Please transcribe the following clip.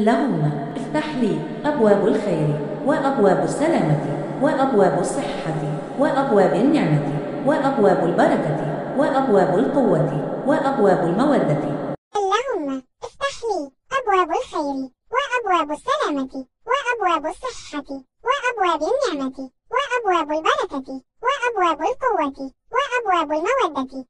اللهم افتح لي أبواب الخير وأبواب السلامة وأبواب الصحة وأبواب النعمة وأبواب البركة وأبواب القوة وأبواب المودة. اللهم افتح لي أبواب الخير وأبواب السلامة وأبواب الصحة وأبواب النعمة وأبواب البركة وأبواب القوة وأبواب المودة.